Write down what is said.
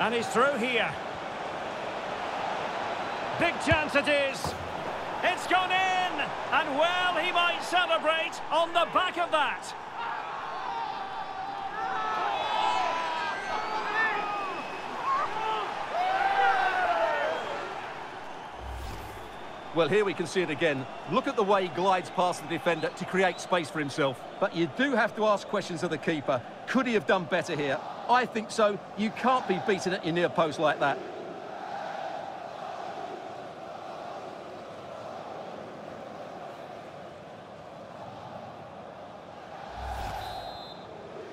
And he's through here. Big chance it is. It's gone in! And well, he might celebrate on the back of that. Well, here we can see it again. Look at the way he glides past the defender to create space for himself. But you do have to ask questions of the keeper. Could he have done better here? I think so. You can't be beaten at your near post like that.